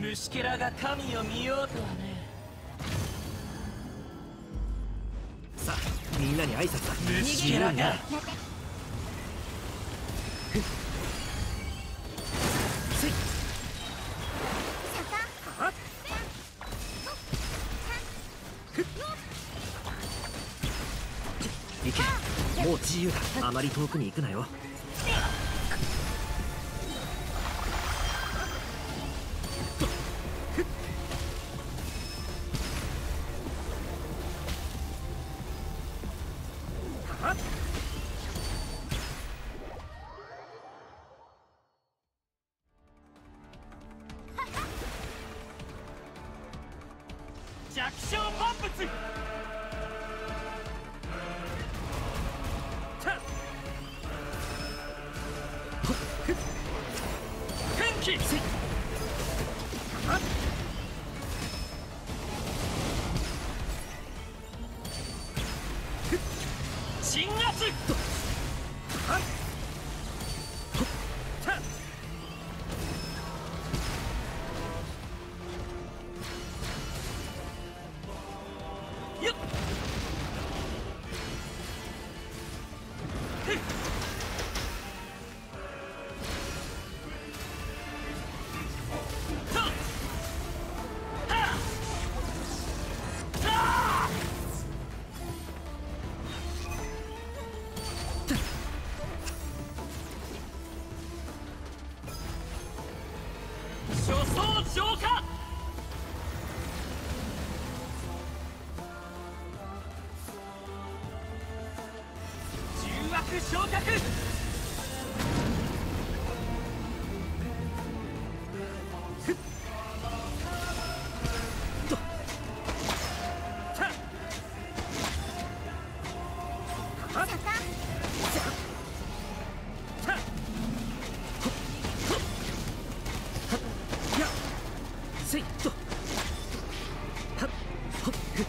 虫けらが神を見ようとはねなに挨拶だ。虫けらがつい行け。もう自由だ。あまり遠くに行くなよ弱小万物。奮起鎮圧よっ。浄化。重悪昇格せいっとはっほっふ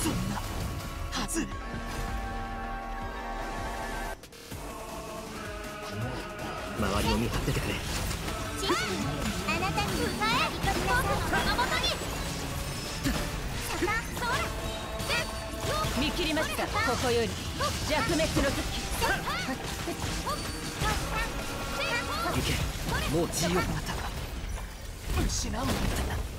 そんなはず周りを見張っててくれ。チーあなたに前僕のそのもとにさたそら見切りました。ここより。弱滅の時 行け。もう自由だ失うものだ